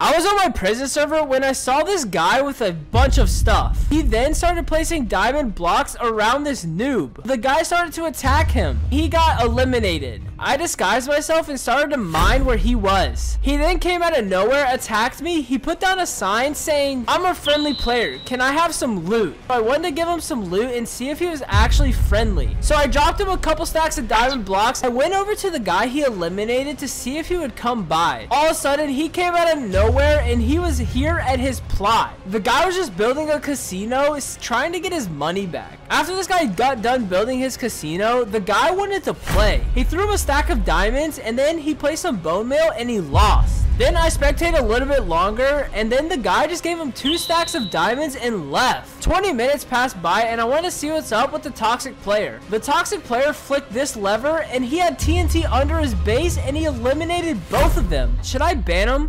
I was on my prison server when I saw this guy with a bunch of stuff. He then started placing diamond blocks around this noob. The guy started to attack him. He got eliminated. I disguised myself and started to mine where he was. He then came out of nowhere, attacked me. He put down a sign saying, I'm a friendly player. Can I have some loot? I wanted to give him some loot and see if he was actually friendly. So I dropped him a couple stacks of diamond blocks. I went over to the guy he eliminated to see if he would come by. All of a sudden, he came out of nowhere and he was here at his plot. The guy was just building a casino, trying to get his money back. After this guy got done building his casino, the guy wanted to play. He threw him a stack of diamonds and then he placed some bone meal and he lost. Then I spectated a little bit longer and then the guy just gave him two stacks of diamonds and left. 20 minutes passed by and I want to see what's up with the toxic player. The toxic player flicked this lever and he had TNT under his base and he eliminated both of them. Should I ban him?